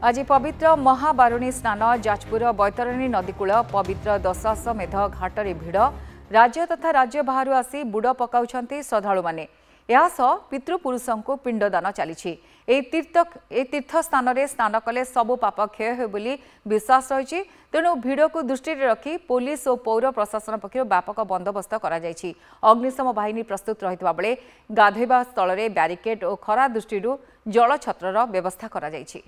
ଆଜି ପବିତ୍ର ମହାବାରୁଣୀ ସ୍ନାନ ଯାଜପୁର ବୈତରଣୀ ନଦୀକୂଳ ପବିତ୍ର ଦଶାଶ୍ୱମେଧ ଘାଟରେ ଭିଡ଼। ରାଜ୍ୟ ତଥା ରାଜ୍ୟ ବାହାରୁ ଆସି ବୁଡ଼ ପକାଉଛନ୍ତି ଶ୍ରଦ୍ଧାଳୁମାନେ। ଏହାସହ ପିତୃପୁରୁଷଙ୍କୁ ପିଣ୍ଡଦାନ ଚାଲିଛି। ଏହି ତୀର୍ଥ ଏହି ତୀର୍ଥସ୍ଥାନରେ ସ୍ନାନ କଲେ ସବୁ ପାପ କ୍ଷୟ ହେଉ ବୋଲି ବିଶ୍ୱାସ ରହିଛି। ତେଣୁ ଭିଡ଼କୁ ଦୃଷ୍ଟିରେ ରଖି ପୋଲିସ ଓ ପୌର ପ୍ରଶାସନ ପକ୍ଷରୁ ବ୍ୟାପକ ବନ୍ଦୋବସ୍ତ କରାଯାଇଛି। ଅଗ୍ନିଶମ ବାହିନୀ ପ୍ରସ୍ତୁତ ରହିଥିବା ବେଳେ ଗାଧୋଇବା ସ୍ଥଳରେ ବ୍ୟାରିକେଡ୍ ଓ ଖରା ଦୃଷ୍ଟିରୁ ଜଳଛତ୍ରର ବ୍ୟବସ୍ଥା କରାଯାଇଛି।